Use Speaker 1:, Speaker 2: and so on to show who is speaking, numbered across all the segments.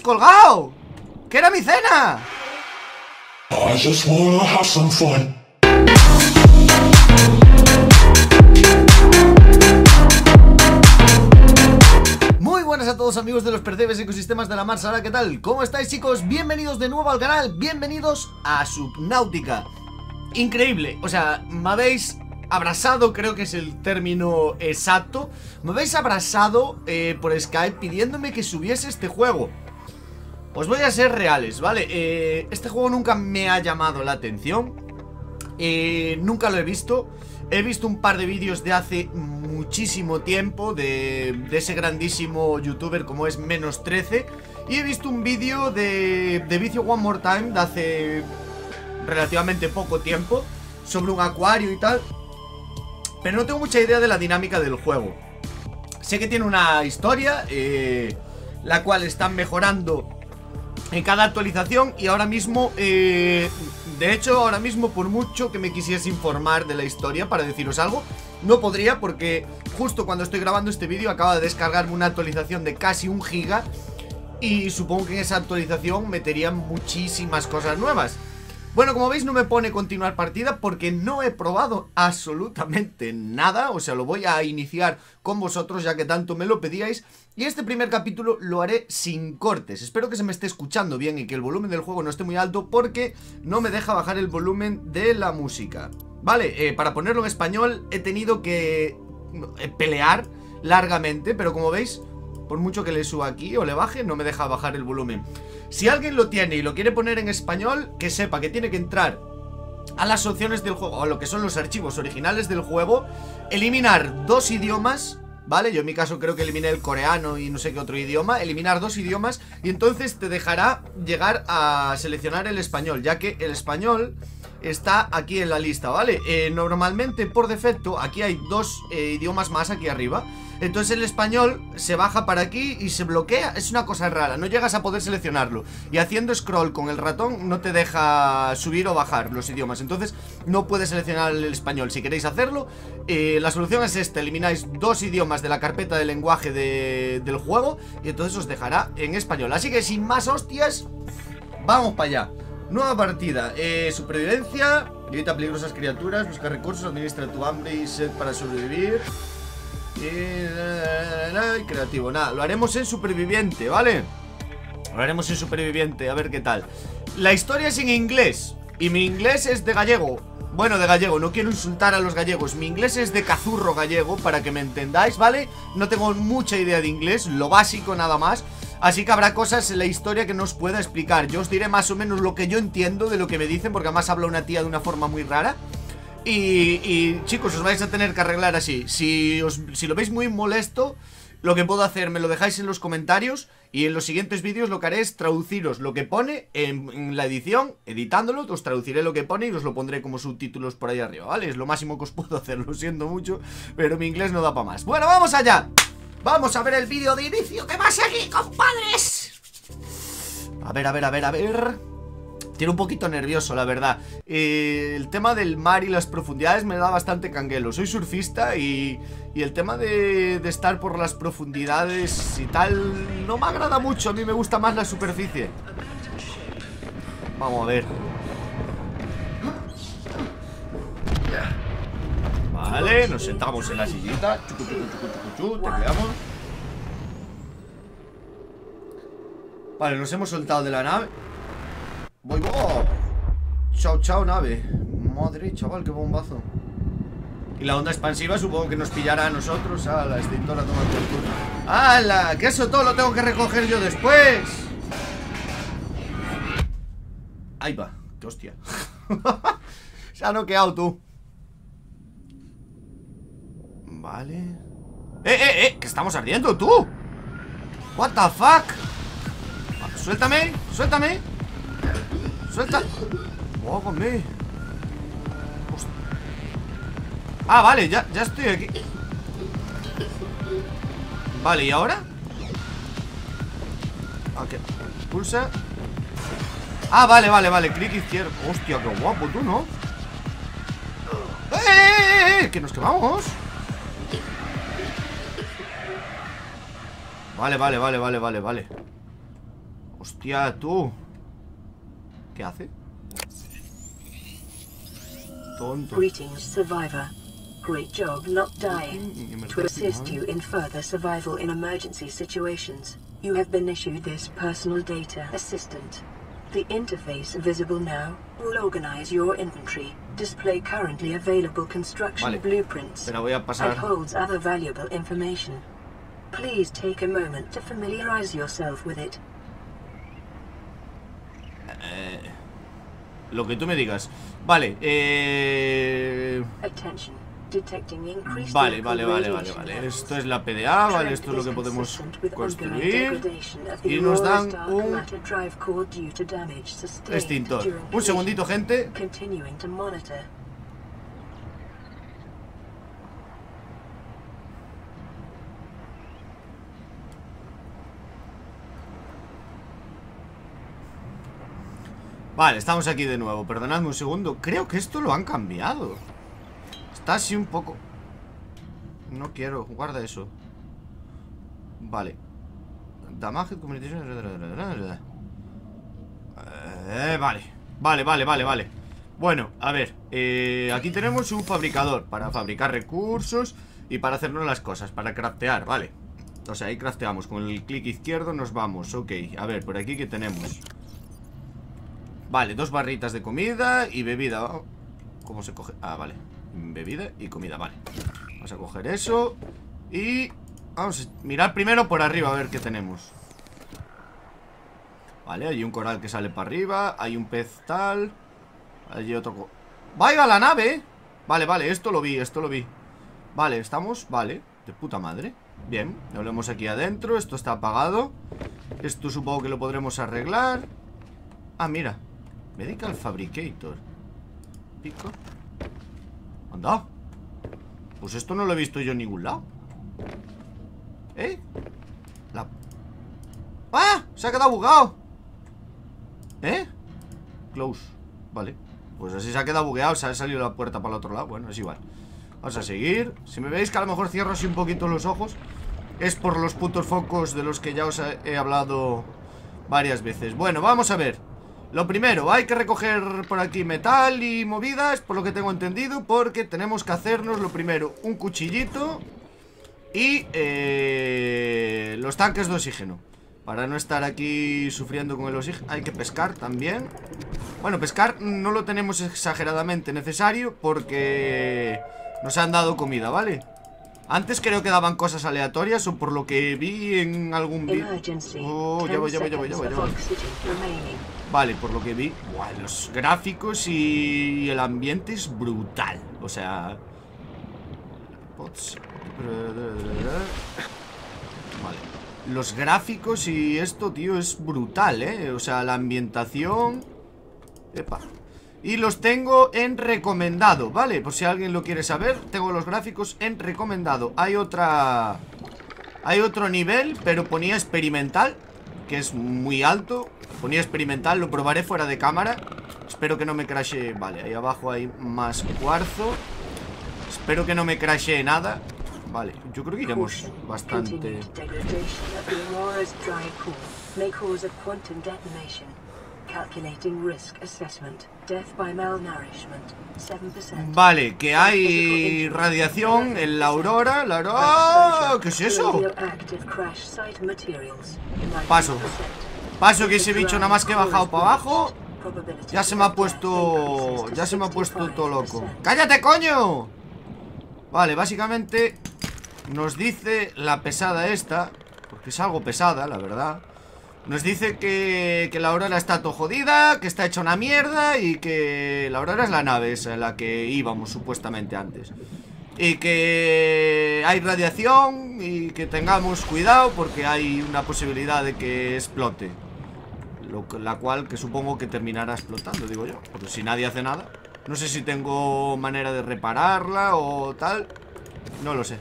Speaker 1: colgado? ¿Qué era mi cena?
Speaker 2: I just wanna have some fun.
Speaker 1: Muy buenas a todos amigos de los percebes ecosistemas de la Mar Sara, ¿qué tal? ¿Cómo estáis chicos? Bienvenidos de nuevo al canal, bienvenidos a Subnáutica Increíble, o sea, me habéis abrazado, creo que es el término exacto Me habéis abrazado eh, por Skype pidiéndome que subiese este juego Os voy a ser reales, ¿vale? Eh, este juego nunca me ha llamado la atención. Eh, Nunca lo he visto. He visto un par de vídeos de hace muchísimo tiempo de, ese grandísimo youtuber como es Menos 13 Y he visto un vídeo de, de Vicio One More Time de hace relativamente poco tiempo Sobre un acuario y tal. Pero no tengo mucha idea de la dinámica del juego. Sé que tiene una historia eh, La cual están mejorando en cada actualización y ahora mismo, eh, de hecho, ahora mismo por mucho que me quisiese informar de la historia para deciros algo, no podría porque justo cuando estoy grabando este vídeo acaba de descargarme una actualización de casi un giga y supongo que en esa actualización meterían muchísimas cosas nuevas. Bueno, como veis no me pone continuar partida porque no he probado absolutamente nada. O sea, lo voy a iniciar con vosotros ya que tanto me lo pedíais. Y este primer capítulo lo haré sin cortes. Espero que se me esté escuchando bien y que el volumen del juego no esté muy alto Porque no me deja bajar el volumen de la música. Vale, eh, para ponerlo en español he tenido que eh, pelear largamente Pero como veis por mucho que le suba aquí o le baje, no me deja bajar el volumen. Si alguien lo tiene y lo quiere poner en español, que sepa que tiene que entrar a las opciones del juego, o a lo que son los archivos originales del juego, eliminar dos idiomas ¿Vale? Yo en mi caso creo que eliminé el coreano y no sé qué otro idioma Eliminar dos idiomas y entonces te dejará llegar a seleccionar el español Ya que el español está aquí en la lista, ¿vale? Eh, normalmente por defecto aquí hay dos eh, idiomas más aquí arriba entonces el español se baja para aquí y se bloquea. Es una cosa rara, no llegas a poder seleccionarlo. Y haciendo scroll con el ratón no te deja subir o bajar los idiomas. Entonces no puedes seleccionar el español. Si queréis hacerlo, eh, la solución es esta. Elimináis dos idiomas de la carpeta de lenguaje del juego Y entonces os dejará en español. Así que sin más hostias, vamos para allá. Nueva partida, eh, supervivencia. Evita peligrosas criaturas, busca recursos, administra tu hambre y sed para sobrevivir y creativo, nada, lo haremos en superviviente, ¿vale? Lo haremos en superviviente, a ver qué tal. La historia es en inglés Y mi inglés es de gallego. Bueno, de gallego, no quiero insultar a los gallegos. Mi inglés es de cazurro gallego, para que me entendáis, ¿vale? No tengo mucha idea de inglés, lo básico nada más. Así que habrá cosas en la historia que no os pueda explicar. Yo os diré más o menos lo que yo entiendo de lo que me dicen Porque además habla una tía de una forma muy rara y, chicos, os vais a tener que arreglar así si, os, si lo veis muy molesto Lo que puedo hacer, me lo dejáis en los comentarios Y en los siguientes vídeos lo que haré es traduciros lo que pone en, la edición Editándolo, os traduciré lo que pone y os lo pondré como subtítulos por ahí arriba, ¿vale? Es lo máximo que os puedo hacer, lo siento mucho Pero mi inglés no da para más Bueno, vamos allá Vamos a ver el vídeo de inicio ¿Qué pasa aquí, compadres? A ver, a ver, a ver, a ver tiene un poquito nervioso, la verdad. Eh, El tema del mar y las profundidades me da bastante canguelo. Soy surfista y, y el tema de, de, estar por las profundidades y tal No me agrada mucho, a mí me gusta más la superficie. Vamos a ver. Vale, nos sentamos en la sillita. Chucu, chucu, chucu, tecleamos. Vale, nos hemos soltado de la nave Voy, voy. Chao, chao, nave. Madre, chaval, qué bombazo. Y la onda expansiva supongo que nos pillará a nosotros. A la extintora toma por culo. ¡Hala! Que eso todo lo tengo que recoger yo después. Ahí va. ¡Qué hostia! Se ha noqueado tú. Vale. ¡Eh, eh, eh! ¡Que estamos ardiendo, tú! ¿What the fuck? Suéltame, suéltame ¡Suelta! ¡Mógame! Ah, vale, ya, ya estoy aquí Vale, ¿y ahora? Ok, pulsa Ah, vale, vale, vale, clic izquierdo Hostia, qué guapo tú, ¿no? ¡Eh, eh, eh! eh! ¡Que nos quemamos! Vale, vale, vale, vale, vale, vale Hostia, tú ¿Qué hace? Tonto
Speaker 3: Greetings, survivor. Great job not dying. Mm, mm, mm, to assist you in further survival in emergency situations, you have been issued this personal data assistant. The interface visible now will organize your inventory, display currently available construction
Speaker 1: Vale.
Speaker 3: blueprints,
Speaker 1: Te la voy a
Speaker 3: and holds other valuable information. Please take a moment to familiarize yourself with it.
Speaker 1: Lo que tú me digas. Vale, eh... Vale, vale, vale, vale, vale. Esto es la PDA, vale, esto es lo que podemos construir. Y nos dan un extintor. Un segundito, gente Vale, estamos aquí de nuevo. Perdonadme un segundo. Creo que esto lo han cambiado. Está así un poco. No quiero, guarda eso. Vale. Damage communication eh, Vale. Vale, vale, vale, vale. Bueno, a ver. Eh, Aquí tenemos un fabricador Para fabricar recursos Y para hacernos las cosas Para craftear, vale. O sea, ahí crafteamos. Con el clic izquierdo nos vamos. Ok, a ver, por aquí que tenemos Vale, dos barritas de comida y bebida. ¿Cómo se coge? Ah, vale. Bebida y comida, vale. Vamos a coger eso Y vamos a mirar primero por arriba a ver qué tenemos. Vale, hay un coral que sale para arriba Hay un pez tal Hay otro... ¡Vaya la nave! Vale, vale, esto lo vi, esto lo vi. Vale, estamos, vale De puta madre. Bien, lo vemos aquí adentro Esto está apagado. Esto supongo que lo podremos arreglar. Ah, mira Medical Fabricator. Pico. Anda. Pues esto no lo he visto yo en ningún lado. ¿Eh? La... ¡Ah! Se ha quedado bugado. ¿Eh? Close. Vale. Pues así se ha quedado bugueado Se ha salido la puerta para el otro lado. Bueno, es igual. Vamos a seguir. Si me veis que a lo mejor cierro así un poquito los ojos Es por los putos focos de los que ya os he hablado varias veces. Bueno, vamos a ver Lo primero, hay que recoger por aquí metal y movidas Por lo que tengo entendido Porque tenemos que hacernos lo primero Un cuchillito Y eh, los tanques de oxígeno Para no estar aquí sufriendo con el oxígeno Hay que pescar también Bueno, pescar no lo tenemos exageradamente necesario Porque nos han dado comida, ¿vale? Antes creo que daban cosas aleatorias O por lo que vi en algún vídeo. Oh, ya voy, ya voy, ya voy, ya voy, ya voy. Vale, por lo que vi buah, Los gráficos y el ambiente es brutal O sea. Vale Los gráficos y esto, tío, es brutal, ¿eh? O sea, la ambientación Epa y los tengo en recomendado, ¿vale? Por si alguien lo quiere saber Tengo los gráficos en recomendado Hay otra... Hay otro nivel, pero ponía experimental Que es muy alto. Ponía experimental, lo probaré fuera de cámara. Espero que no me crashe Vale, ahí abajo hay más cuarzo. Espero que no me crashe nada. Vale, yo creo que iremos bastante
Speaker 3: Continued degradation of the Aurora's dry core may cause a quantum detonation. Calculating risk assessment. Death by malnourishment. 7%.
Speaker 1: Vale, que hay radiación en la aurora La aurora... ¿Qué es eso? Paso.
Speaker 3: 90%.
Speaker 1: Paso que ese bicho nada más que he bajado para abajo Ya se me ha puesto... Ya se me ha puesto todo loco
Speaker 3: 65%.
Speaker 1: ¡Cállate, coño! Vale, básicamente Nos dice la pesada esta Porque es algo pesada, la verdad Nos dice que, que la aurora está todo jodida Que está hecha una mierda Y que la aurora es la nave esa la que íbamos supuestamente antes y que hay radiación y que tengamos cuidado porque hay una posibilidad de que explote. Lo la cual que supongo que terminará explotando, digo yo. Porque si nadie hace nada. No sé si tengo manera de repararla o tal. No lo sé.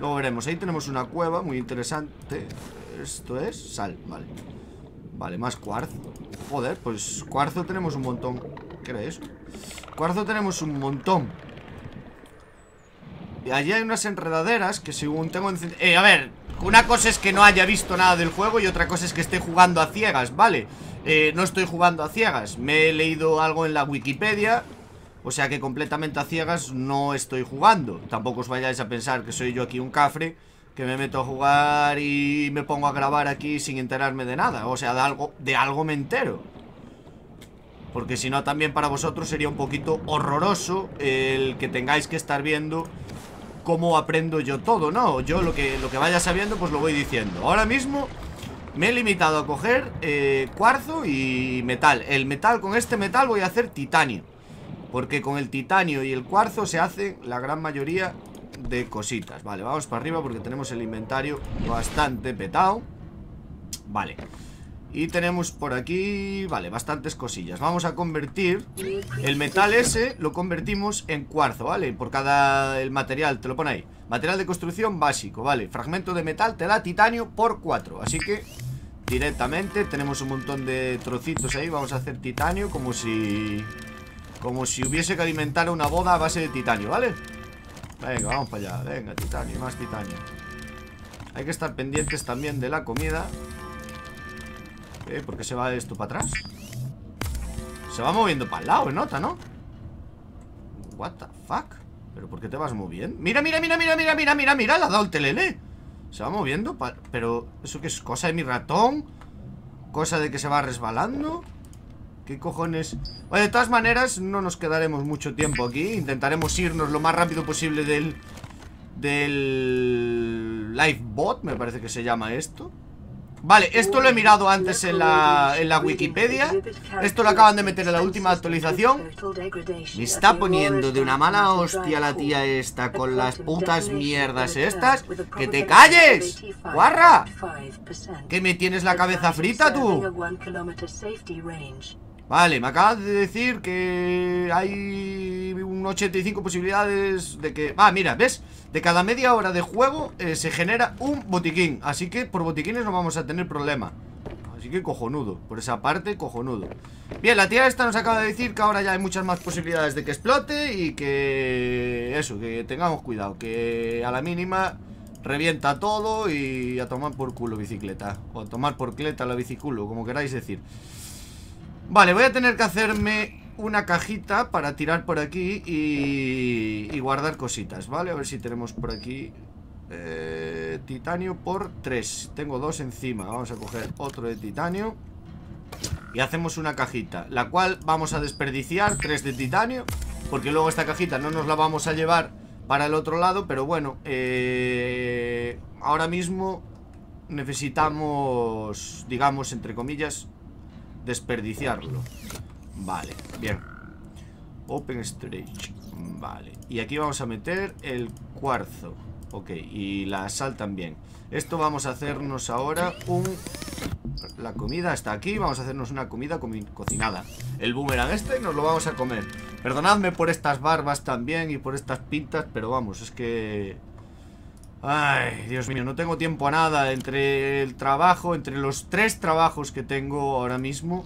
Speaker 1: Luego veremos. Ahí tenemos una cueva muy interesante. Esto es sal, vale. Vale, más cuarzo. Joder, pues cuarzo tenemos un montón. ¿Qué era eso? Cuarzo tenemos un montón. Y allí hay unas enredaderas que según tengo... Eh, a ver, una cosa es que no haya visto nada del juego y otra cosa es que esté jugando a ciegas, ¿vale? Eh, no estoy jugando a ciegas, me he leído algo en la Wikipedia O sea que completamente a ciegas no estoy jugando Tampoco os vayáis a pensar que soy yo aquí un cafre Que me meto a jugar y me pongo a grabar aquí sin enterarme de nada. O sea, de algo, de algo me entero. Porque si no también para vosotros sería un poquito horroroso El que tengáis que estar viendo cómo aprendo yo todo, ¿no? Yo lo que, lo que vaya sabiendo pues lo voy diciendo. Ahora mismo me he limitado a coger eh, cuarzo y metal. El metal, con este metal voy a hacer titanio. Porque con el titanio y el cuarzo se hace la gran mayoría de cositas. Vale, vamos para arriba porque tenemos el inventario bastante petado Vale. Y tenemos por aquí, vale, bastantes cosillas. Vamos a convertir el metal ese Lo convertimos en cuarzo, ¿vale? Por cada el material, te lo pone ahí. Material de construcción básico, ¿vale? Fragmento de metal te da titanio por 4 Así que directamente tenemos un montón de trocitos ahí. Vamos a hacer titanio como si... Como si hubiese que alimentar una boda a base de titanio, ¿vale? Venga, vamos para allá, venga, titanio, más titanio Hay que estar pendientes también de la comida eh, ¿Por qué se va esto para atrás? Se va moviendo para el lado, nota, ¿no? What the fuck ¿Pero por qué te vas moviendo? Mira, mira, mira, mira, mira, mira, mira, mira Le ha dado el telele Se va moviendo Pero, ¿eso qué es? ¿Cosa de mi ratón? ¿Cosa de que se va resbalando? ¿Qué cojones? Bueno, de todas maneras No nos quedaremos mucho tiempo aquí Intentaremos irnos lo más rápido posible del Del Lifebot, me parece que se llama esto Vale, esto lo he mirado antes en la, en la Wikipedia Esto lo acaban de meter en la última actualización Me está poniendo de una mala hostia la tía esta Con las putas mierdas estas ¡Que te calles! ¡Guarra! ¿Que me tienes la cabeza frita tú? Vale, me acabas de decir que hay un 85 posibilidades de que... Ah, mira, ¿ves? De cada media hora de juego eh, se genera un botiquín Así que por botiquines no vamos a tener problema. Así que cojonudo, por esa parte cojonudo. Bien, la tía esta nos acaba de decir que ahora ya hay muchas más posibilidades de que explote Y que... eso, que tengamos cuidado Que a la mínima revienta todo y a tomar por culo bicicleta O a tomar por cleta la biciculo, como queráis decir Vale, voy a tener que hacerme una cajita para tirar por aquí y, guardar cositas, ¿vale? A ver si tenemos por aquí eh, Titanio por 3 Tengo dos encima, vamos a coger otro de titanio Y hacemos una cajita La cual vamos a desperdiciar 3 de titanio Porque luego esta cajita no nos la vamos a llevar para el otro lado Pero bueno, eh, ahora mismo necesitamos, digamos, entre comillas desperdiciarlo. Vale, bien. Open storage Vale, y aquí vamos a meter el cuarzo. Ok, y la sal también. Esto vamos a hacernos ahora un... La comida está aquí Vamos a hacernos una comida cocinada. El boomerang este nos lo vamos a comer. Perdonadme por estas barbas también Y por estas pintas, pero vamos, es que... Ay, Dios mío, no tengo tiempo a nada. Entre el trabajo, entre los tres trabajos que tengo ahora mismo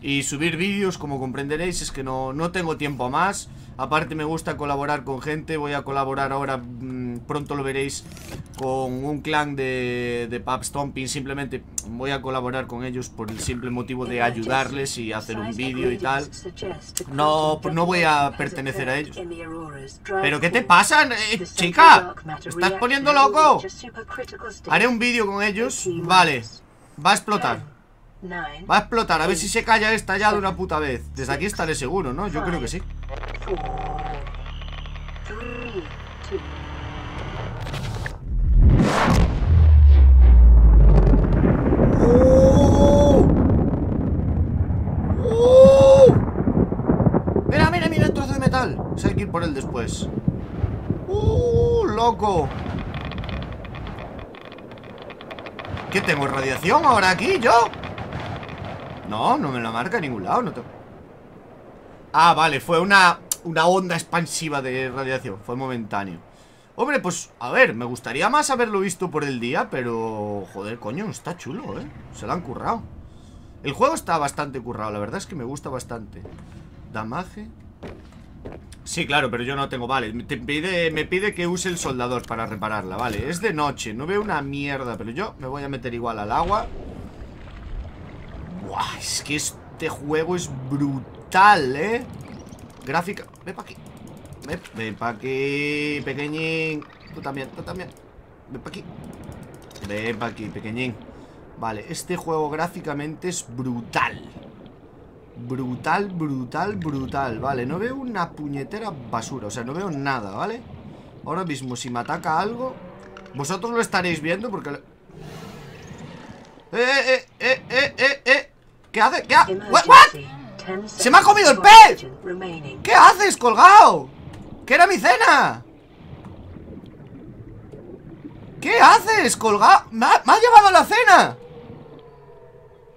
Speaker 1: Y subir vídeos, como comprenderéis, es que no, no tengo tiempo a más. Aparte me gusta colaborar con gente. Voy a colaborar ahora, mm, pronto lo veréis Con un clan de, de Pub Stomping. Simplemente voy a colaborar con ellos Por el simple motivo de ayudarles Y hacer un vídeo y tal. No, no voy a pertenecer a ellos. ¿Pero qué te pasa, eh, chica? estás poniendo loco? Haré un vídeo con ellos. Vale, va a explotar. Va a explotar, a ver si se calla esta ya de una puta vez. Desde aquí estaré seguro, ¿no? Yo creo que sí Mira, mira, mira el trozo de metal hay que ir por él después ¡Uh, loco! ¿Qué tengo? ¿Radiación ahora aquí, yo? No, no me la marca en ningún lado no Ah, vale, fue una, una onda expansiva de radiación Fue momentáneo Hombre, pues, a ver, me gustaría más haberlo visto por el día Pero, joder, coño, está chulo, ¿eh? Se lo han currado El juego está bastante currado, la verdad es que me gusta bastante. Damaje. Sí, claro, pero yo no tengo, vale pide, Me pide que use el soldador para repararla, vale Es de noche, no veo una mierda Pero yo me voy a meter igual al agua. Buah, es que este juego es brutal, ¿eh? Gráfica, ven para aquí Ven, ven para aquí, pequeñín Tú también, tú también Ven para aquí Ven para aquí, pequeñín Vale, este juego gráficamente es brutal Brutal, brutal, brutal Vale, no veo una puñetera basura O sea, no veo nada, ¿vale? Ahora mismo, si me ataca algo Vosotros lo estaréis viendo porque... ¡Eh, eh, eh, eh, eh, eh! ¿Qué hace? ¿Qué hace? ¿What? ¡Se me ha comido el pez! ¿Qué haces, colgado? ¿Qué era mi cena? ¿Qué haces, colgado? ¡Me ha, llevado la cena!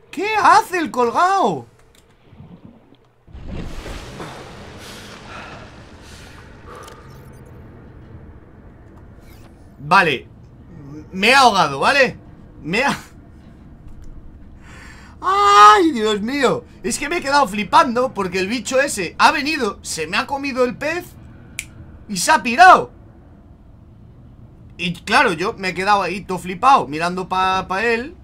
Speaker 1: ¿Qué hace el colgado? Vale Me he ahogado, ¿vale? Me ha... ¡Ay, Dios mío! Es que me he quedado flipando porque el bicho ese ha venido, se me ha comido el pez y se ha pirado. Y claro, yo me he quedado ahí todo flipado mirando para pa él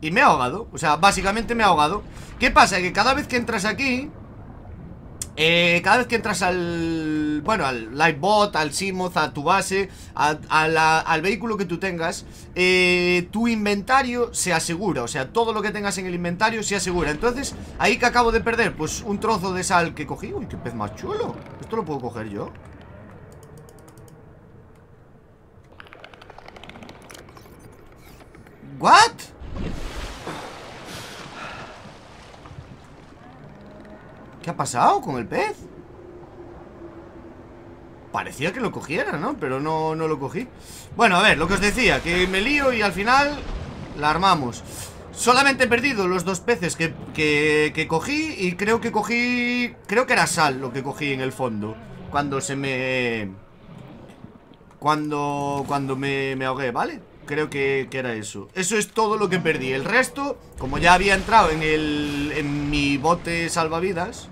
Speaker 1: y me he ahogado. O sea, básicamente me he ahogado. ¿Qué pasa? Que cada vez que entras aquí eh, cada vez que entras al... Bueno, al Lightbot, al Simoth, a tu base Al vehículo que tú tengas eh, Tu inventario se asegura O sea, todo lo que tengas en el inventario se asegura Entonces, ahí que acabo de perder Pues un trozo de sal que cogí Uy, qué pez más chulo Esto lo puedo coger yo ¿What? ¿Qué ha pasado con el pez? Parecía que lo cogiera, ¿no? Pero no, no lo cogí Bueno, a ver, lo que os decía Que me lío y al final la armamos Solamente he perdido los dos peces que, que, cogí Y creo que cogí... Creo que era sal lo que cogí en el fondo Cuando se me... Cuando, cuando me, me ahogué, ¿vale? Creo que, que, era eso. Eso es todo lo que perdí. El resto, como ya había entrado en, el, en mi bote salvavidas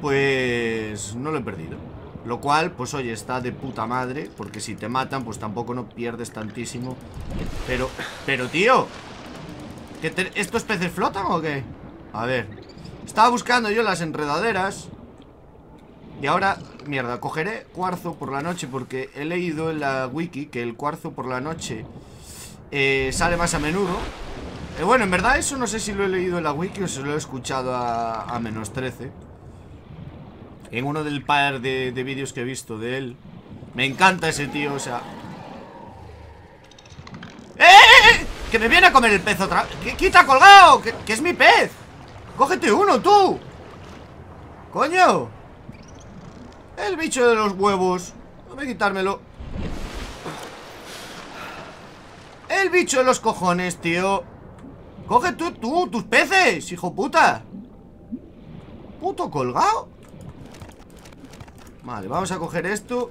Speaker 1: pues no lo he perdido. Lo cual, pues oye, está de puta madre Porque si te matan, pues tampoco no pierdes tantísimo. Pero, pero tío ¿que ¿Estos peces flotan o qué? A ver Estaba buscando yo las enredaderas Y ahora, mierda, cogeré cuarzo por la noche Porque he leído en la wiki que el cuarzo por la noche eh, Sale más a menudo eh, Bueno, en verdad eso no sé si lo he leído en la wiki O si lo he escuchado a, menos 13 en uno del par de, vídeos que he visto de él Me encanta ese tío, o sea ¡Eh, eh, eh! ¡Que me viene a comer el pez otra vez! ¡Quita colgado! ¡Que, ¡Que, es mi pez! ¡Cógete uno, tú! ¡Coño! El bicho de los huevos. Voy a quitármelo. El bicho de los cojones, tío. Coge tú, tú, tus peces, hijo puta. Puto colgado. Vale, vamos a coger esto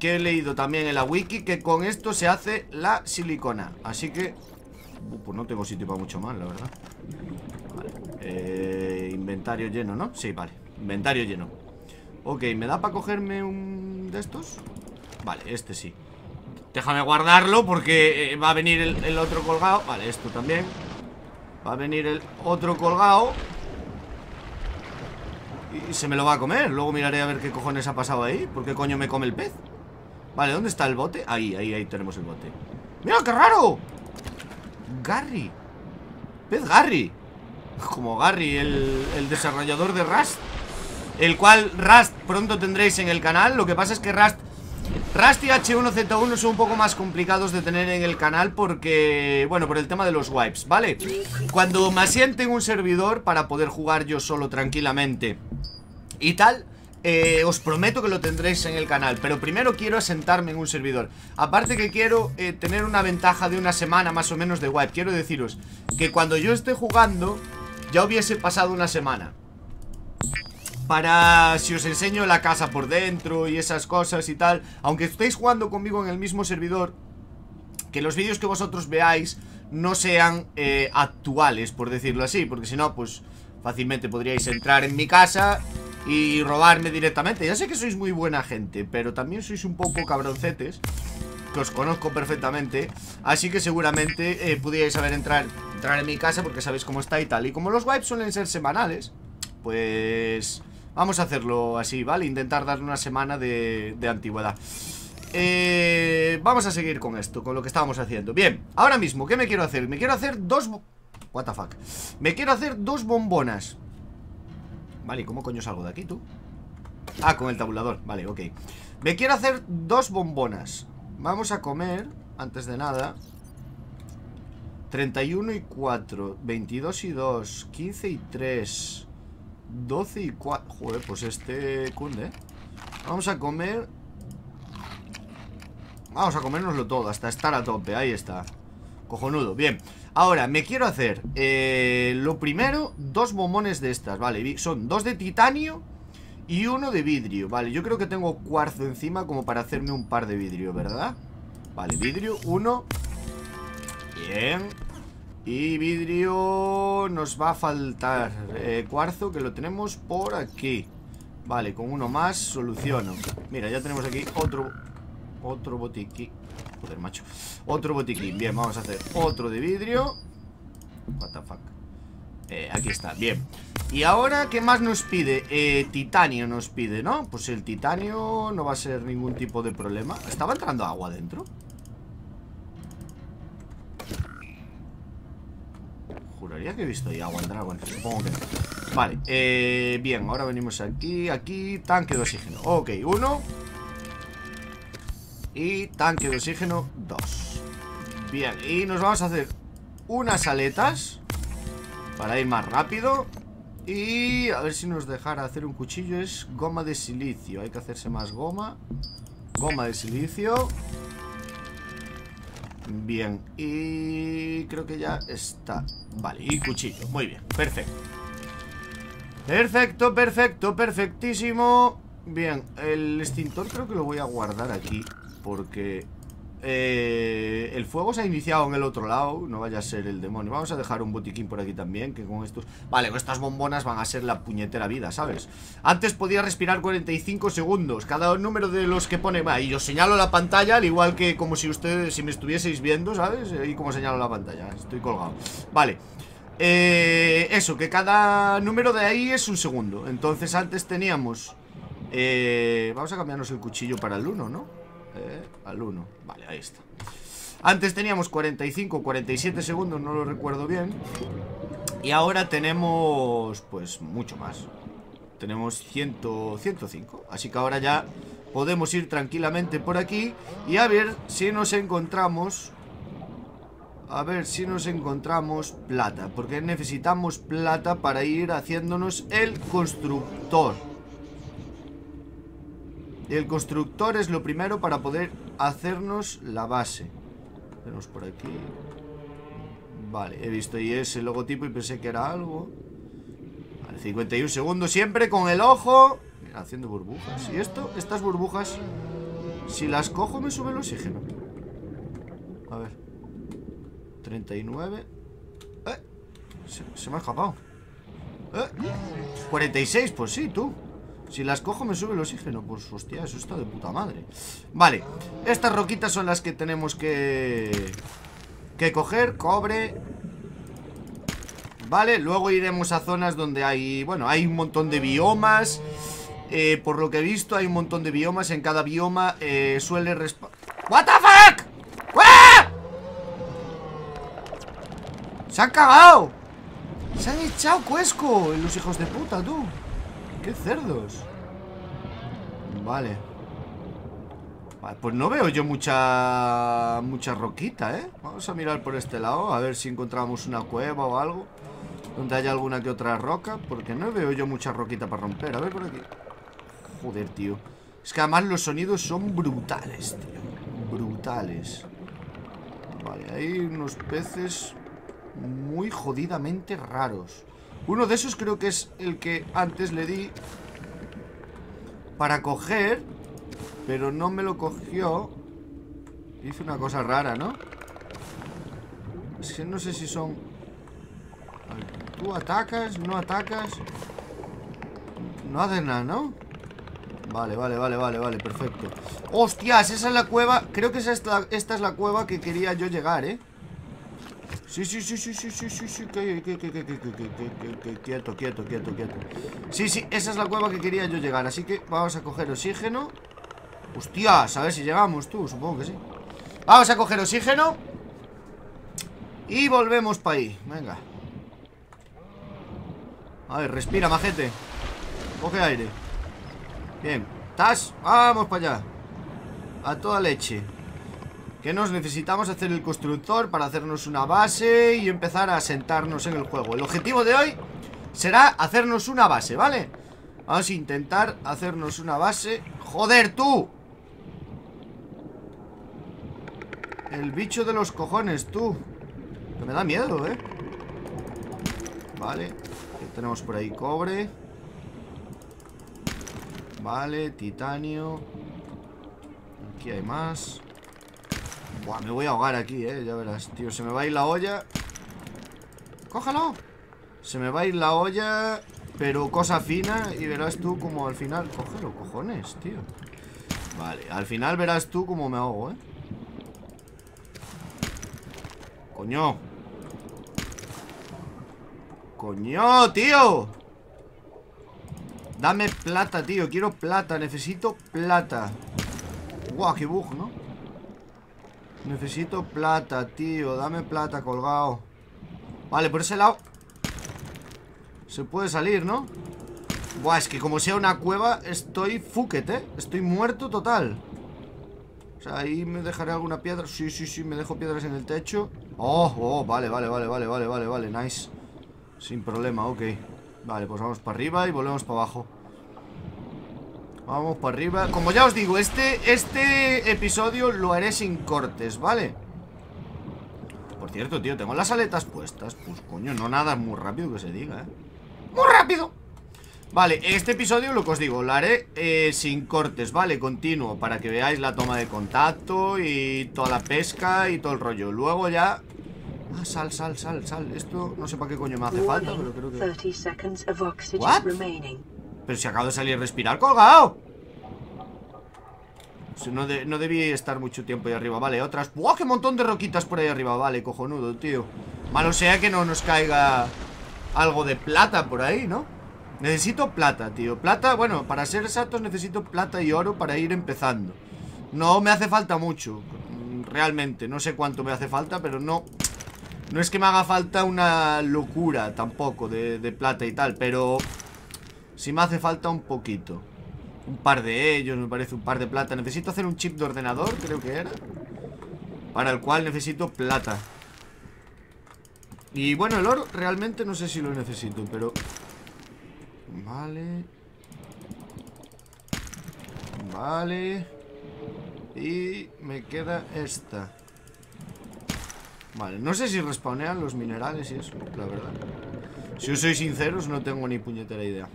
Speaker 1: Que he leído también en la wiki Que con esto se hace la silicona. Así que... Uh, pues no tengo sitio para mucho más, la verdad. Vale eh, Inventario lleno, ¿no? Sí, vale Inventario lleno Ok, ¿me da para cogerme un de estos? Vale, este sí. Déjame guardarlo porque eh, va a venir el otro colgado. Vale, esto también. Va a venir el otro colgado. Y se me lo va a comer. Luego miraré a ver qué cojones ha pasado ahí. ¿Por qué coño me come el pez? Vale, ¿dónde está el bote? Ahí, ahí, ahí tenemos el bote. ¡Mira, qué raro! Gary Pez Gary Como Gary, el, desarrollador de Rust El cual Rust pronto tendréis en el canal. Lo que pasa es que Rust Rust y H1Z1 son un poco más complicados de tener en el canal porque, bueno, por el tema de los wipes, ¿vale? Cuando me asienten un servidor para poder jugar yo solo tranquilamente y tal, eh, os prometo que lo tendréis en el canal Pero primero quiero asentarme en un servidor. Aparte que quiero eh, tener una ventaja de una semana más o menos de wipe. Quiero deciros que cuando yo esté jugando Ya hubiese pasado una semana Para si os enseño la casa por dentro y esas cosas y tal Aunque estéis jugando conmigo en el mismo servidor Que los vídeos que vosotros veáis no sean eh, actuales, por decirlo así Porque si no, pues fácilmente podríais entrar en mi casa y robarme directamente. Ya sé que sois muy buena gente, pero también sois un poco cabroncetes. Que os conozco perfectamente. Así que seguramente eh, pudierais saber entrar, entrar en mi casa porque sabéis cómo está y tal. Y como los wipes suelen ser semanales, pues vamos a hacerlo así, ¿vale? Intentar darle una semana de, de antigüedad. Eh, vamos a seguir con esto, con lo que estábamos haciendo Bien, ahora mismo, ¿qué me quiero hacer? Me quiero hacer dos... What the fuck Me quiero hacer dos bombonas Vale, ¿cómo coño salgo de aquí tú? Ah, con el tabulador, vale, ok Me quiero hacer dos bombonas Vamos a comer, antes de nada 31 y 4 22 y 2 15 y 3 12 y 4 Joder, pues este cunde. Vamos a comer. Vamos a comérnoslo todo, hasta estar a tope Ahí está. Cojonudo, bien. Ahora, me quiero hacer eh, Lo primero, dos bombones de estas Vale, son dos de titanio Y uno de vidrio, vale. Yo creo que tengo cuarzo encima como para hacerme un par de vidrio, ¿verdad? Vale, vidrio, uno. Bien Y vidrio Nos va a faltar eh, Cuarzo, que lo tenemos por aquí. Vale, con uno más soluciono. Mira, ya tenemos aquí otro Otro botiquín Joder, macho. Otro botiquín, bien, vamos a hacer otro de vidrio. What eh, Aquí está, bien. Y ahora, ¿qué más nos pide? Eh, titanio nos pide, ¿no? Pues el titanio no va a ser ningún tipo de problema. ¿Estaba entrando agua dentro? Juraría que he visto ahí agua en dragón Supongo que no. Vale, eh, bien, ahora venimos aquí Aquí, tanque de oxígeno. Ok, uno. Y tanque de oxígeno 2 Bien, y nos vamos a hacer unas aletas Para ir más rápido. Y a ver si nos dejara hacer un cuchillo Es goma de silicio. Hay que hacerse más goma. Goma de silicio Bien, y creo que ya está. Vale, y cuchillo, muy bien, perfecto. Perfecto, perfecto, perfectísimo. Bien, el extintor creo que lo voy a guardar aquí porque eh, el fuego se ha iniciado en el otro lado No vaya a ser el demonio Vamos a dejar un botiquín por aquí también Que con estos... Vale, con estas bombonas van a ser la puñetera vida, ¿sabes? Antes podía respirar 45 segundos Cada número de los que pone... Y yo señalo la pantalla Al igual que como si ustedes... Si me estuvieseis viendo, ¿sabes? Y como señalo la pantalla Estoy colgado Vale eh, Eso, que cada número de ahí es un segundo Entonces antes teníamos... Eh, vamos a cambiarnos el cuchillo para el 1, ¿no? Eh, al 1 Vale, ahí está. Antes teníamos 45, 47 segundos No lo recuerdo bien. Y ahora tenemos, pues, mucho más. Tenemos 100, 105 Así que ahora ya podemos ir tranquilamente por aquí Y a ver si nos encontramos a ver si nos encontramos plata Porque necesitamos plata para ir haciéndonos el constructor el constructor es lo primero para poder hacernos la base. Tenemos por aquí. Vale, he visto y ese logotipo y pensé que era algo. Vale, 51 segundos siempre con el ojo. Mira, haciendo burbujas. Y esto, estas burbujas, si las cojo me sube el oxígeno. A ver. 39. ¡Eh! Se, se me ha escapado. ¡Eh! 46, pues sí, tú. Si las cojo me sube el oxígeno. Pues hostia, eso está de puta madre. Vale, estas roquitas son las que tenemos que... Que coger, cobre. Vale, luego iremos a zonas donde hay... Bueno, hay un montón de biomas. Eh, Por lo que he visto hay un montón de biomas. En cada bioma eh, suele respa... ¿What the fuck? ¡Ah! ¡Se han cagado! Se han echado cuesco Los hijos de puta, tú ¡Qué cerdos! Vale. Pues no veo yo mucha... Mucha roquita, ¿eh? Vamos a mirar por este lado A ver si encontramos una cueva o algo Donde haya alguna que otra roca Porque no veo yo mucha roquita para romper A ver por aquí Joder, tío Es que además los sonidos son brutales, tío Brutales Vale, hay unos peces Muy jodidamente raros uno de esos creo que es el que antes le di para coger, pero no me lo cogió. Hice una cosa rara, ¿no? Es que no sé si son... Tú atacas, no atacas. No hace nada, ¿no? Vale, vale, vale, vale, vale, perfecto ¡Hostias! Esa es la cueva Creo que es esta es la cueva que quería yo llegar, ¿eh? Sí, sí, sí, sí, sí, sí, sí, sí Quieto, quieto, quieto, quieto Sí, sí, esa es la cueva que quería yo llegar Así que vamos a coger oxígeno Hostias, a ver si llegamos tú Supongo que sí Vamos a coger oxígeno Y volvemos para ahí, venga A ver, respira, majete Coge aire Bien, ¿estás? Vamos para allá A toda leche Que nos necesitamos hacer el constructor Para hacernos una base Y empezar a sentarnos en el juego El objetivo de hoy será hacernos una base, ¿vale? Vamos a intentar hacernos una base ¡Joder, tú! El bicho de los cojones, tú me da miedo, ¿eh? Vale Tenemos por ahí cobre Vale, titanio Aquí hay más Buah, me voy a ahogar aquí, eh Ya verás, tío, se me va a ir la olla. ¡Cójalo! Se me va a ir la olla Pero cosa fina Y verás tú como al final Cógelo, cojones, tío. Vale, al final verás tú como me ahogo, eh. Coño. Coño, tío. Dame plata, tío Quiero plata, necesito plata. Guau, qué bug, ¿no? Necesito plata, tío. Dame plata, colgado Vale, por ese lado. Se puede salir, ¿no? Buah, es que como sea una cueva Estoy fucket, ¿eh? Estoy muerto total. O sea, ahí me dejaré alguna piedra. Sí, sí, sí, me dejo piedras en el techo. Oh, oh, vale, vale, vale, vale, vale, vale, vale Nice. Sin problema, ok. Vale, pues vamos para arriba y volvemos para abajo Vamos para arriba Como ya os digo, este, este episodio lo haré sin cortes, ¿vale? Por cierto, tío, tengo las aletas puestas Pues coño, no nada muy rápido que se diga, ¿eh? ¡Muy rápido! Vale, este episodio, lo que os digo, lo haré eh, sin cortes, ¿vale? Continuo, para que veáis la toma de contacto y toda la pesca y todo el rollo Luego ya Ah, sal, sal, sal, sal. Esto no sé para qué coño me hace falta, pero creo que... ¿What? Pero si acabo de salir a respirar, colgado. No, no debí estar mucho tiempo ahí arriba Vale, otras... ¡Buah, qué montón de roquitas por ahí arriba! Vale, cojonudo, tío Malo sea que no nos caiga algo de plata por ahí, ¿no? Necesito plata, tío Plata, bueno, para ser exactos necesito plata y oro para ir empezando No me hace falta mucho Realmente, no sé cuánto me hace falta Pero no no es que me haga falta una locura tampoco de, plata y tal, pero sí me hace falta un poquito. Un par de ellos, me parece un par de plata. Necesito hacer un chip de ordenador, creo que era. Para el cual necesito plata. Y bueno, el oro realmente no sé si lo necesito, pero... Vale. Vale. Y me queda esta. Vale, no sé si respawnean los minerales y eso, la verdad Si os soy sinceros, no tengo ni puñetera idea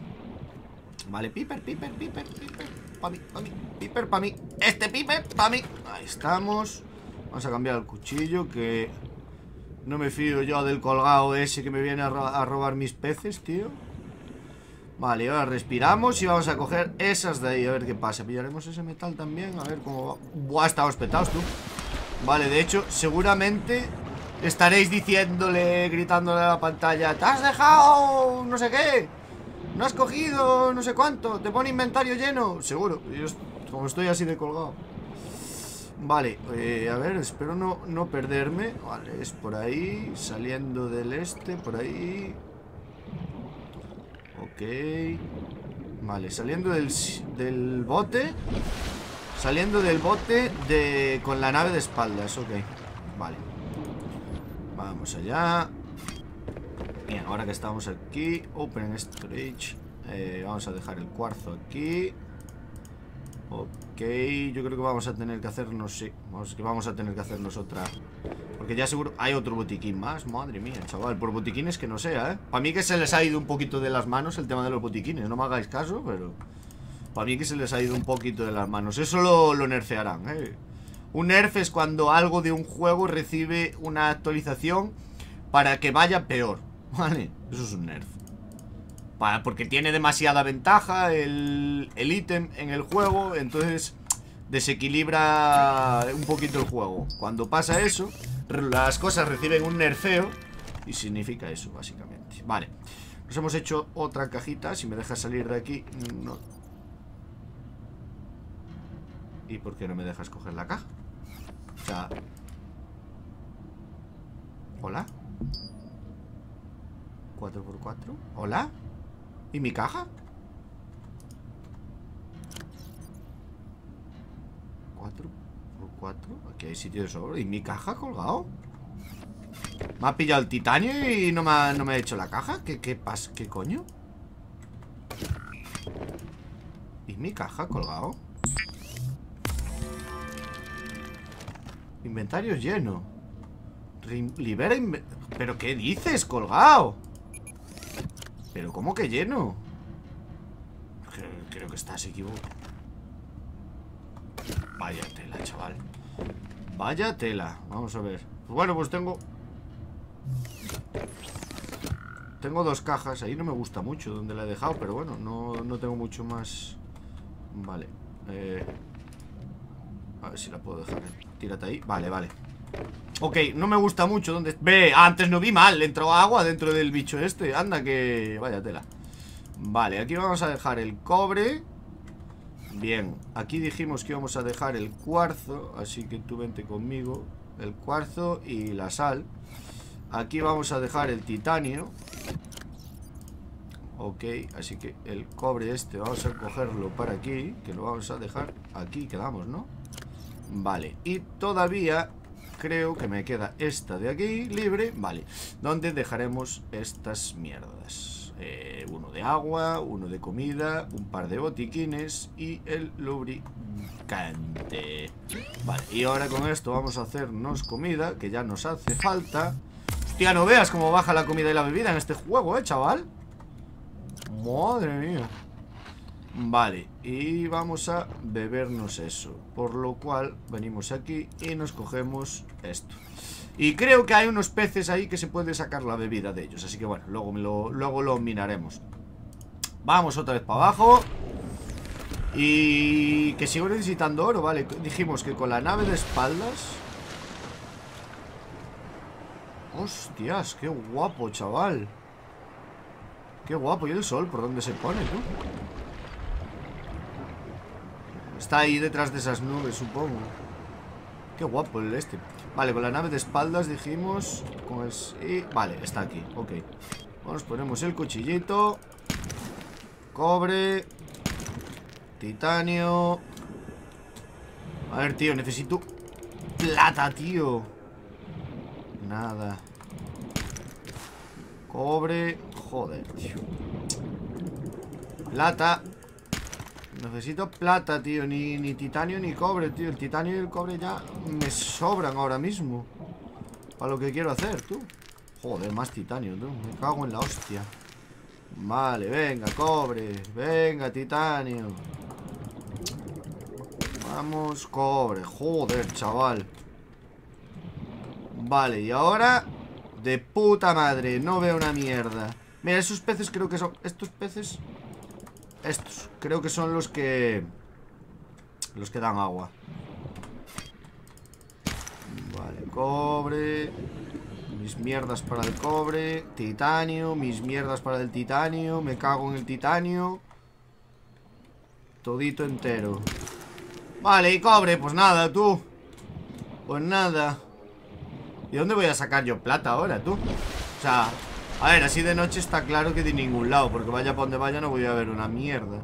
Speaker 1: Vale, Piper, Piper, Piper, Piper. Pa' mí, pa' mí, Piper pa' mí. Este Piper pa' mí. Ahí estamos. Vamos a cambiar el cuchillo que... No me fío yo del colgado ese que me viene a, a robar mis peces, tío. Vale, ahora respiramos y vamos a coger esas de ahí A ver qué pasa. Pillaremos ese metal también, a ver cómo va. Buah, estamos petados, tú. Vale, de hecho, seguramente Estaréis diciéndole, gritándole a la pantalla ¡Te has dejado no sé qué! ¡No has cogido no sé cuánto! ¡Te pone inventario lleno! Seguro, yo como estoy así de colgado. Vale, eh, a ver, espero no, no perderme. Vale, es por ahí Saliendo del este, por ahí. Ok. Vale, saliendo del, del bote Saliendo del bote de, con la nave de espaldas Ok, vale. Vamos allá Bien, ahora que estamos aquí Open storage eh, Vamos a dejar el cuarzo aquí. Ok, yo creo que vamos a tener que hacernos vamos, que vamos a tener que hacernos otra. Porque ya seguro hay otro botiquín más Madre mía, chaval, por botiquines que no sea, ¿eh? Para mí que se les ha ido un poquito de las manos El tema de los botiquines, no me hagáis caso Pero para mí que se les ha ido un poquito de las manos. Eso lo, lo nerfearán, ¿eh? Un nerf es cuando algo de un juego recibe una actualización para que vaya peor, ¿vale? Eso es un nerf. porque tiene demasiada ventaja el ítem en el juego, entonces desequilibra un poquito el juego. Cuando pasa eso, las cosas reciben un nerfeo y significa eso, básicamente. Vale, nos hemos hecho otra cajita. Si me dejas salir de aquí, no. ¿Y por qué no me dejas coger la caja? O sea... ¿Hola? 4x4 ¿Hola? ¿Y mi caja? 4x4 Aquí hay sitio de sobra ¿Y mi caja colgado? Me ha pillado el titanio y no me ha, no me ha hecho la caja ¿Qué, qué? ¿Qué coño? ¿Y mi caja colgado? Inventario lleno Libera ¿Pero qué dices, colgado? ¿Pero cómo que lleno? Creo, que estás equivocado. Vaya tela, chaval. Vaya tela. Vamos a ver. Pues Bueno, pues tengo Tengo dos cajas. Ahí no me gusta mucho donde la he dejado Pero bueno, no, no tengo mucho más. Vale eh, A ver si la puedo dejar. Tírate ahí, vale, vale Ok, no me gusta mucho donde... Ve, antes no vi mal Entró agua dentro del bicho este Anda que... Vaya tela. Vale, aquí vamos a dejar el cobre. Bien, aquí dijimos que íbamos a dejar el cuarzo Así que tú vente conmigo. El cuarzo y la sal. Aquí vamos a dejar el titanio. Ok, así que el cobre este Vamos a cogerlo para aquí Que lo vamos a dejar aquí, quedamos, ¿no? Vale, y todavía creo que me queda esta de aquí libre Vale, donde dejaremos estas mierdas eh, uno de agua, uno de comida, un par de botiquines y el lubricante. Vale, y ahora con esto vamos a hacernos comida, que ya nos hace falta. Hostia, no veas cómo baja la comida y la bebida en este juego, ¿eh, chaval? Madre mía. Vale, y vamos a bebernos eso. Por lo cual venimos aquí y nos cogemos esto. Y creo que hay unos peces ahí que se puede sacar la bebida de ellos Así que bueno, luego lo, luego lo minaremos. Vamos otra vez para abajo. Y que sigo necesitando oro, vale. Dijimos que con la nave de espaldas. Hostias, qué guapo, chaval. Qué guapo, ¿y el sol por dónde se pone, tú? Está ahí detrás de esas nubes, supongo. Qué guapo el este. Vale, con la nave de espaldas dijimos el... Vale, está aquí, ok. Nos ponemos el cuchillito. Cobre. Titanio. A ver, tío, necesito Plata, tío. Nada. Cobre. Joder, tío. Plata Necesito plata, tío ni, ni titanio ni cobre, tío. El titanio y el cobre ya me sobran ahora mismo. Para lo que quiero hacer, tú. Joder, más titanio, tú. Me cago en la hostia. Vale, venga, cobre. Venga, titanio. Vamos, cobre. Joder, chaval. Vale, y ahora De puta madre, no veo una mierda. Mira, esos peces creo que son Estos peces estos, creo que son los que Los que dan agua. Vale, cobre Mis mierdas para el cobre Titanio, mis mierdas para el titanio Me cago en el titanio. Todito entero. Vale, y cobre, pues nada, tú. Pues nada. ¿Y dónde voy a sacar yo plata ahora, tú? O sea, a ver, así de noche está claro que de ningún lado Porque vaya para donde vaya no voy a ver una mierda.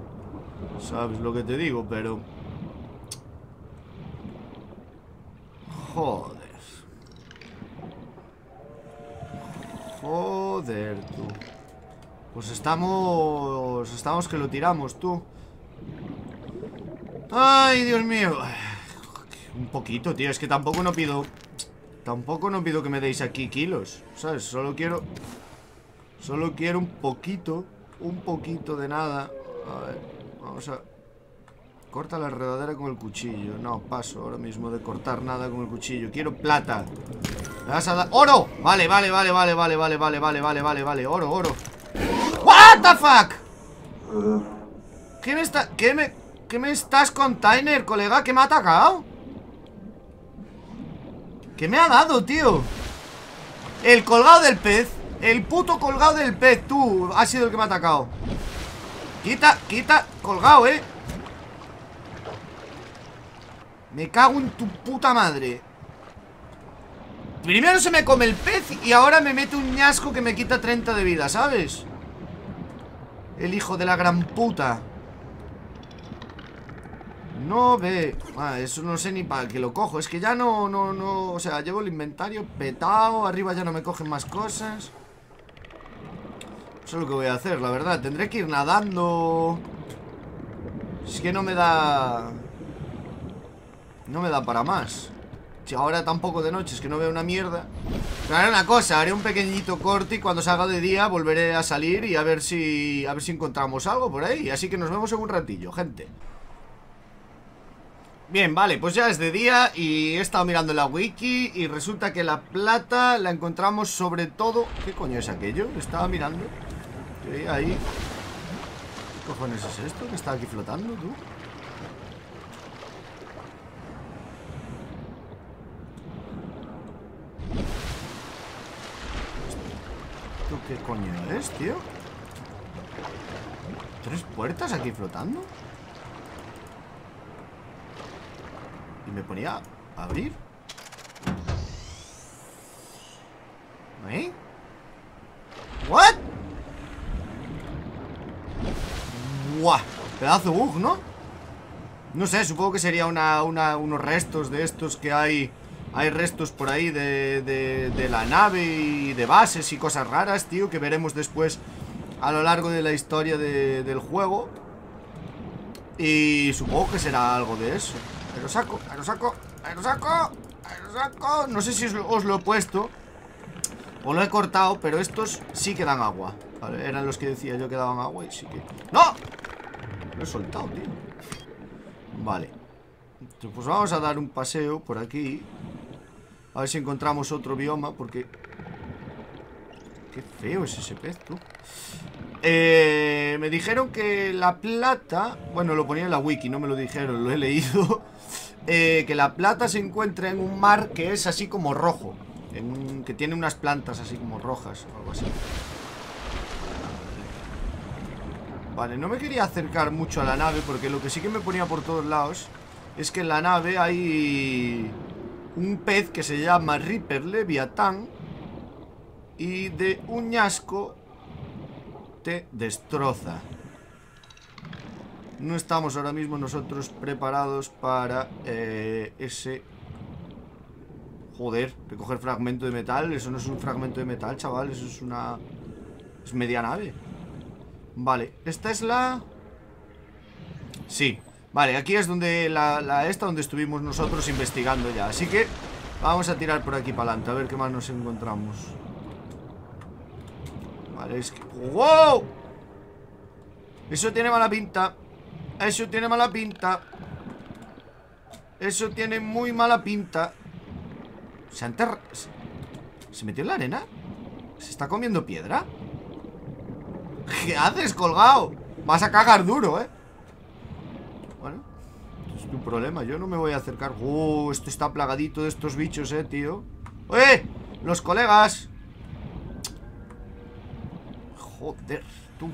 Speaker 1: ¿Sabes lo que te digo? Pero... Joder. Joder, tú. Pues estamos... Estamos que lo tiramos, tú. Ay, Dios mío. Un poquito, tío. Es que tampoco no pido... Tampoco no pido que me deis aquí kilos ¿Sabes? Solo quiero Solo quiero un poquito Un poquito de nada A ver, vamos a Corta la enredadera con el cuchillo No, paso ahora mismo de cortar nada con el cuchillo Quiero plata ¿Me vas a dar? ¡Oro! Vale, vale, vale, vale, vale, vale, vale, vale, vale, vale, vale Oro, oro ¿What? The fuck? ¿Qué me está... ¿Qué me... ¿Qué me estás container, colega? ¿Qué me ha atacado? ¿Qué me ha dado, tío? El colgado del pez El puto colgado del pez, tú Ha sido el que me ha atacado. Quita, quita, colgado, eh. Me cago en tu puta madre. Primero se me come el pez Y ahora me mete un ñasco que me quita 30 de vida, ¿sabes? El hijo de la gran puta. No ve. Ah, Eso no sé ni para qué lo cojo. Es que ya no, no, no. O sea, llevo el inventario petado Arriba ya no me cogen más cosas Eso es lo que voy a hacer, la verdad. Tendré que ir nadando. Es que no me da No me da para más. Si ahora tampoco de noche Es que no veo una mierda. Pero haré una cosa Haré un pequeñito corte Y cuando salga de día Volveré a salir Y a ver si A ver si encontramos algo por ahí. Así que nos vemos en un ratillo, gente. Bien, vale, pues ya es de día y he estado mirando la wiki y resulta que la plata la encontramos sobre todo... ¿Qué coño es aquello? Estaba mirando. Ahí... ¿Qué cojones es esto que está aquí flotando, tú? ¿Esto qué coño es, tío? ¿Tres puertas aquí flotando? Y me ponía a abrir ¿Eh? ¿What? ¡Buah! Pedazo bug, ¿no? No sé, supongo que sería una, unos restos de estos que hay Hay restos por ahí de, de, la nave y de bases y cosas raras, tío Que veremos después a lo largo de la historia del juego Y supongo que será algo de eso Aerosaco, aerosaco, aerosaco Aerosaco No sé si os lo, he puesto O lo he cortado, pero estos sí que dan agua Eran los que decía yo que daban agua y sí que... ¡No! Lo he soltado, tío Vale Pues vamos a dar un paseo por aquí A ver si encontramos otro bioma Porque... Qué feo es ese pez, tú eh, me dijeron que la plata Bueno, lo ponía en la wiki, no me lo dijeron Lo he leído eh, que la plata se encuentra en un mar que es así como rojo. que tiene unas plantas así como rojas o algo así. Vale, no me quería acercar mucho a la nave porque lo que sí que me ponía por todos lados es que en la nave hay un pez que se llama Ripper Leviatán y de un ñasco te destroza. No estamos ahora mismo nosotros preparados para eh, ese... Joder, recoger fragmento de metal Eso no es un fragmento de metal, chaval Eso es una... Es media nave Vale, esta es la... Sí, vale, aquí es donde la, la esta donde estuvimos nosotros investigando ya Así que vamos a tirar por aquí para adelante A ver qué más nos encontramos Vale, es que... ¡Wow! Eso tiene mala pinta eso tiene mala pinta Eso tiene muy mala pinta Se ha ¿Se metió en la arena? ¿Se está comiendo piedra? ¿Qué haces, colgado? Vas a cagar duro, ¿eh? Bueno Es tu problema, yo no me voy a acercar. Uh, esto está plagadito de estos bichos, eh, tío. ¡Eh! Los colegas Joder, tú.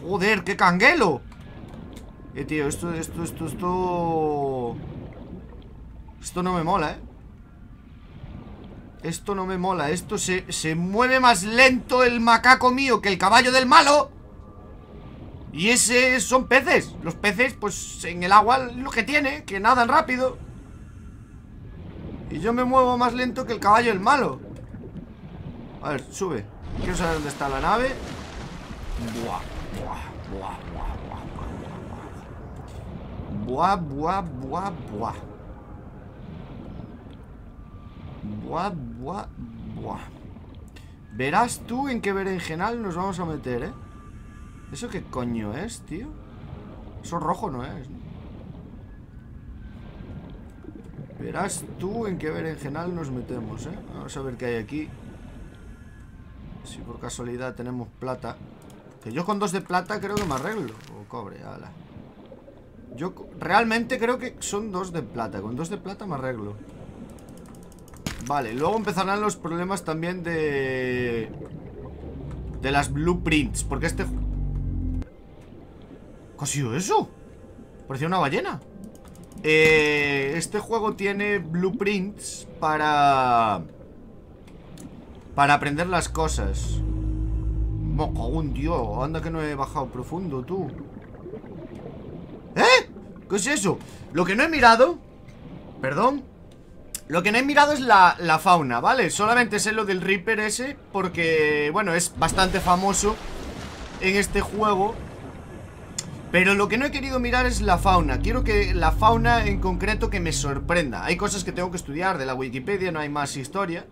Speaker 1: Joder, qué canguelo. Eh, tío, esto, esto, esto, esto. Esto no me mola, eh esto no me mola, esto se, se mueve más lento el macaco mío que el caballo del malo. Y ese son peces. Los peces, pues en el agua lo que tiene, que nadan rápido. Y yo me muevo más lento que el caballo del malo. A ver, sube. Quiero saber dónde está la nave. Buah, buah, buah, buah, buah, buah Buah, buah, buah, buah Buah, buah, buah. Verás tú en qué berenjenal nos vamos a meter, ¿eh? ¿Eso qué coño es, tío? Eso rojo no es, ¿no? Verás tú en qué berenjenal nos metemos, ¿eh? Vamos a ver qué hay aquí Si por casualidad tenemos plata. Que yo con dos de plata creo que me arreglo. O cobre, ala. Yo realmente creo que son dos de plata. Con dos de plata me arreglo. Vale, luego empezarán los problemas también de... De las blueprints. Porque este... ¿Qué ha sido eso? Parecía una ballena. Eh, este juego tiene blueprints para... Para aprender las cosas. un tío. Anda que no he bajado profundo, tú. ¿Eh? ¿Qué es eso? Lo que no he mirado Perdón Lo que no he mirado es la, la fauna, ¿vale? Solamente sé lo del Reaper ese Porque, bueno, es bastante famoso En este juego. Pero lo que no he querido mirar es la fauna. Quiero que la fauna en concreto que me sorprenda. Hay cosas que tengo que estudiar. De la Wikipedia No hay más historia.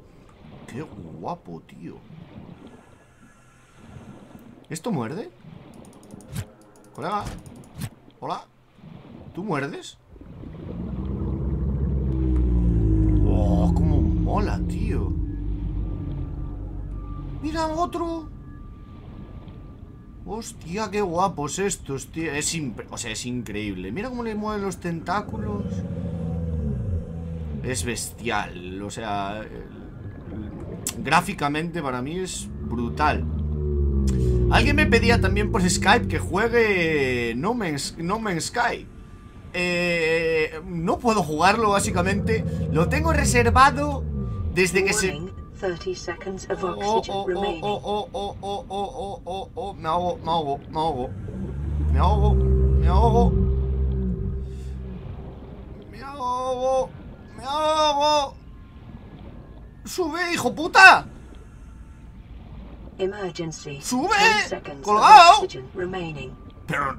Speaker 1: Qué guapo, tío. ¿Esto muerde? Colega. Hola. ¿Tú muerdes? Oh, cómo mola, tío. Mira, otro. Hostia, qué guapos estos, tío. Es O sea, es increíble. Mira cómo le mueven los tentáculos. Es bestial O sea Gráficamente para mí es brutal. Alguien me pedía también por Skype que juegue No Man's, no Man's Sky eh, No puedo jugarlo básicamente Lo tengo reservado desde que se... 30 seconds of oxygen oh, oh, remaining. Oh, oh, oh, oh, oh, oh, oh, me ahogo, me ahogo, me ahogo. Me ahogo, me ahogo. Me ahogo, me ahogo. Sube, hijo puta.
Speaker 3: Emergency.
Speaker 1: Sube, colgado. Pero...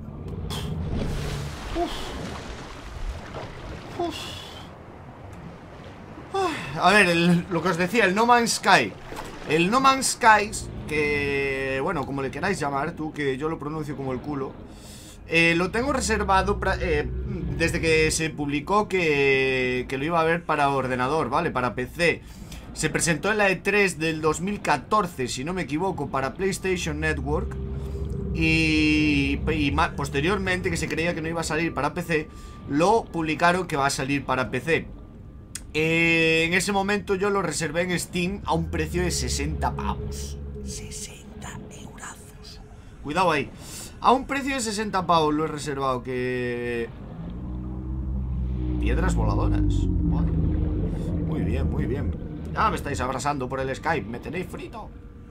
Speaker 1: Uf. Uf. A ver, lo que os decía, el No Man's Sky El No Man's Sky Que, bueno, como le queráis llamar Tú, que yo lo pronuncio como el culo eh, Lo tengo reservado eh, Desde que se publicó que, que lo iba a ver para ordenador, ¿vale? Para PC Se presentó en la E3 del 2014 Si no me equivoco, para PlayStation Network y, y, posteriormente, que se creía que no iba a salir para PC, lo publicaron que va a salir para PC. Eh, en ese momento yo lo reservé en Steam a un precio de 60 pavos. 60 eurazos. Cuidado ahí. A un precio de 60 pavos lo he reservado que... Piedras voladoras. Muy bien, muy bien. Ah, me estáis abrazando por el Skype. ¿Me tenéis frito?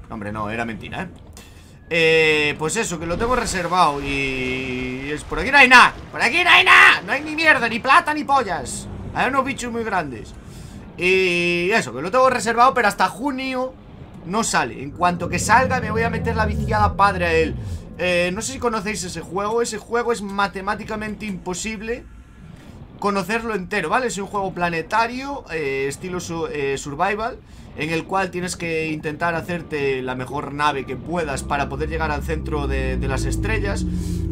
Speaker 1: hombre, no, era mentira, ¿eh? Eh, pues eso, que lo tengo reservado y... Es, por aquí no hay nada Por aquí no hay nada No hay ni mierda, ni plata, ni pollas. Hay unos bichos muy grandes. Y eso, que lo tengo reservado Pero hasta junio no sale. En cuanto que salga me voy a meter la viciada padre a él. Eh, No sé si conocéis ese juego Ese juego es matemáticamente imposible Conocerlo entero, ¿vale? Es un juego planetario eh, Estilo eh, survival En el cual tienes que intentar hacerte La mejor nave que puedas Para poder llegar al centro de, las estrellas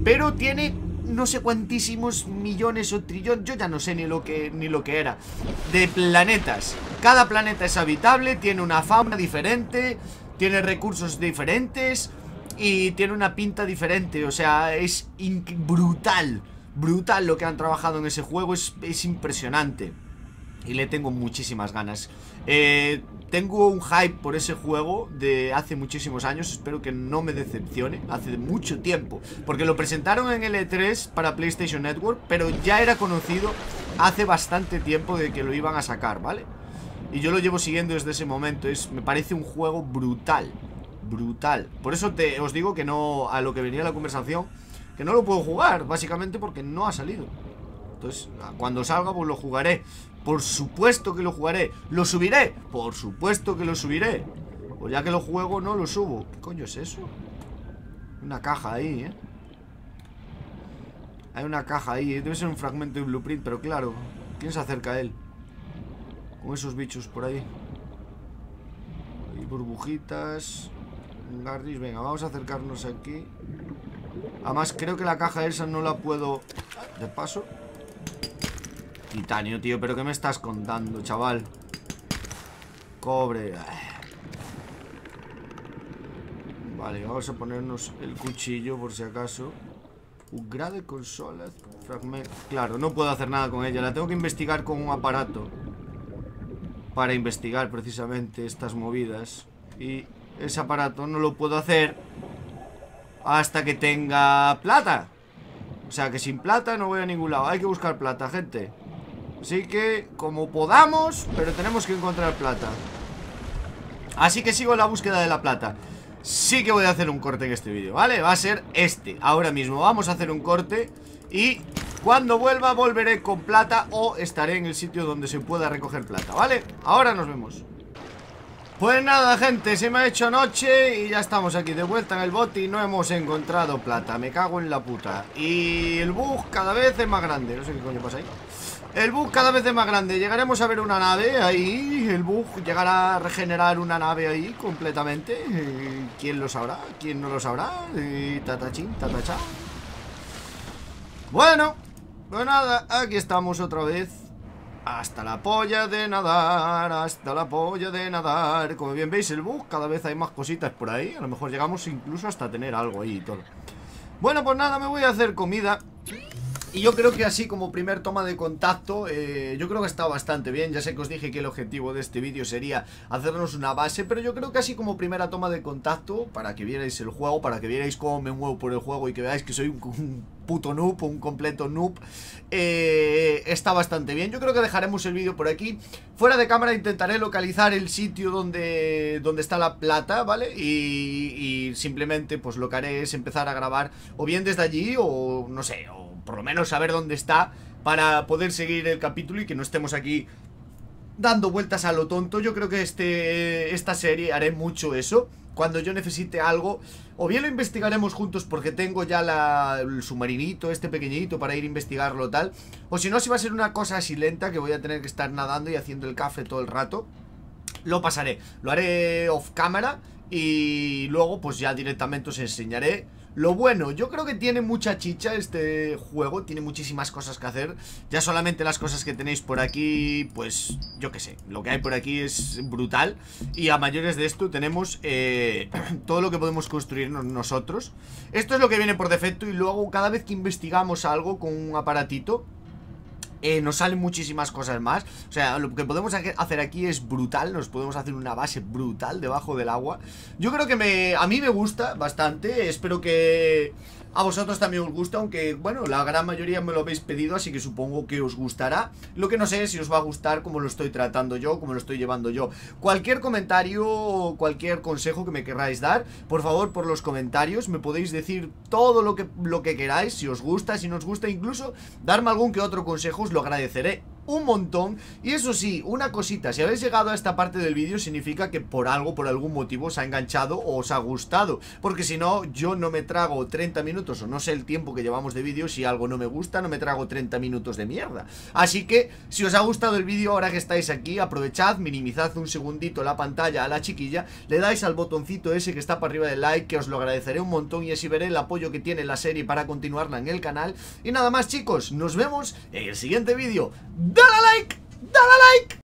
Speaker 1: Pero tiene no sé cuantísimos millones o trillones, yo ya no sé ni lo que ni lo que era, de planetas. Cada planeta es habitable, tiene una fauna diferente, tiene recursos diferentes y tiene una pinta diferente, o sea, es brutal, brutal lo que han trabajado en ese juego, es, es impresionante. Y le tengo muchísimas ganas. Eh, tengo un hype por ese juego de hace muchísimos años, espero que no me decepcione, hace mucho tiempo, porque lo presentaron en el E3 para PlayStation Network, pero ya era conocido hace bastante tiempo de que lo iban a sacar, ¿vale? Y yo lo llevo siguiendo desde ese momento, es, me parece un juego brutal, brutal. Por eso te, os digo que no, a lo que venía la conversación, que no lo puedo jugar, básicamente porque no ha salido. Entonces, cuando salga, pues lo jugaré. Por supuesto que lo jugaré ¿Lo subiré? Por supuesto que lo subiré Pues ya que lo juego no lo subo ¿Qué coño es eso? Una caja ahí, ¿eh? Hay una caja ahí Debe ser un fragmento de blueprint Pero claro ¿Quién se acerca a él? Con esos bichos por ahí Hay burbujitas Gardis, venga, vamos a acercarnos aquí Además creo que la caja esa no la puedo De paso. Titanio, tío, pero ¿qué me estás contando, chaval? Cobre. Vale, vamos a ponernos el cuchillo por si acaso. Upgrade consola Fragment Claro, no puedo hacer nada con ella. La tengo que investigar con un aparato Para investigar precisamente estas movidas. Y ese aparato no lo puedo hacer Hasta que tenga plata. O sea que sin plata no voy a ningún lado. Hay que buscar plata, gente. Así que, como podamos Pero tenemos que encontrar plata. Así que sigo en la búsqueda de la plata. Sí que voy a hacer un corte en este vídeo, ¿vale? Va a ser este, ahora mismo. Vamos a hacer un corte Y cuando vuelva volveré con plata O estaré en el sitio donde se pueda recoger plata, ¿vale? Ahora nos vemos pues nada, gente, se me ha hecho noche y ya estamos aquí de vuelta en el bote y no hemos encontrado plata. Me cago en la puta. Y el bug cada vez es más grande. No sé qué coño pasa ahí. El bug cada vez es más grande. Llegaremos a ver una nave ahí. El bug llegará a regenerar una nave ahí completamente. ¿Quién lo sabrá? ¿Quién no lo sabrá? Tatachín, tatachá. Bueno, pues nada, aquí estamos otra vez. Hasta la polla de nadar, hasta la polla de nadar. Como bien veis, el bug cada vez hay más cositas por ahí. A lo mejor llegamos incluso hasta tener algo ahí y todo. Bueno, pues nada, me voy a hacer comida. Y yo creo que así como primer toma de contacto eh, Yo creo que está bastante bien. Ya sé que os dije que el objetivo de este vídeo sería Hacernos una base Pero yo creo que así como primera toma de contacto Para que vierais el juego Para que vierais cómo me muevo por el juego Y que veáis que soy un, puto noob Un completo noob eh, Está bastante bien. Yo creo que dejaremos el vídeo por aquí. Fuera de cámara intentaré localizar el sitio donde, donde está la plata ¿Vale? Y, y simplemente pues lo que haré es empezar a grabar O bien desde allí o no sé O por lo menos saber dónde está para poder seguir el capítulo y que no estemos aquí dando vueltas a lo tonto. Yo creo que este, esta serie haré mucho eso. Cuando yo necesite algo, o bien lo investigaremos juntos porque tengo ya la, el submarinito, este pequeñito, para ir a investigarlo tal. O si no, si va a ser una cosa así lenta que voy a tener que estar nadando y haciendo el café todo el rato. Lo pasaré, lo haré off cámara y luego pues ya directamente os enseñaré lo bueno, yo creo que tiene mucha chicha este juego, tiene muchísimas cosas que hacer. Ya solamente las cosas que tenéis por aquí, pues yo qué sé, lo que hay por aquí es brutal. Y a mayores de esto tenemos eh, todo lo que podemos construir nosotros. Esto es lo que viene por defecto y luego cada vez que investigamos algo con un aparatito, eh, nos salen muchísimas cosas más. O sea, lo que podemos hacer aquí es brutal Nos podemos hacer una base brutal debajo del agua. Yo creo que me, a mí me gusta bastante Espero que a vosotros también os gusta, aunque, bueno, la gran mayoría me lo habéis pedido, así que supongo que os gustará. Lo que no sé es si os va a gustar como lo estoy tratando yo, como lo estoy llevando yo. Cualquier comentario o cualquier consejo que me queráis dar, por favor, por los comentarios, me podéis decir todo lo que, lo que queráis, si os gusta, si no os gusta, incluso darme algún que otro consejo, os lo agradeceré un montón. Y eso sí, una cosita, si habéis llegado a esta parte del vídeo significa que por algo, por algún motivo os ha enganchado o os ha gustado. Porque si no, yo no me trago 30 minutos o no sé el tiempo que llevamos de vídeo Si algo no me gusta, no me trago 30 minutos de mierda. Así que, si os ha gustado el vídeo ahora que estáis aquí, aprovechad, minimizad un segundito la pantalla a la chiquilla Le dais al botoncito ese que está para arriba del like, que os lo agradeceré un montón Y así veré el apoyo que tiene la serie para continuarla en el canal. Y nada más chicos, nos vemos en el siguiente vídeo ¡Dale like! ¡Dale like!